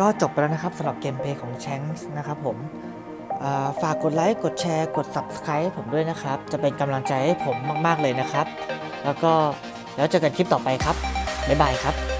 ก็จบไปแล้วนะครับสำหรับเกมเพย์ของแชงส์นะครับผมฝากกดไลค์ กดแชร์ กด Subscribe ผมด้วยนะครับ จะเป็นกำลังใจให้ผมมาก ๆ เลยนะครับ แล้วก็แล้วเจอกันคลิปต่อไปครับ บ๊ายบายครับ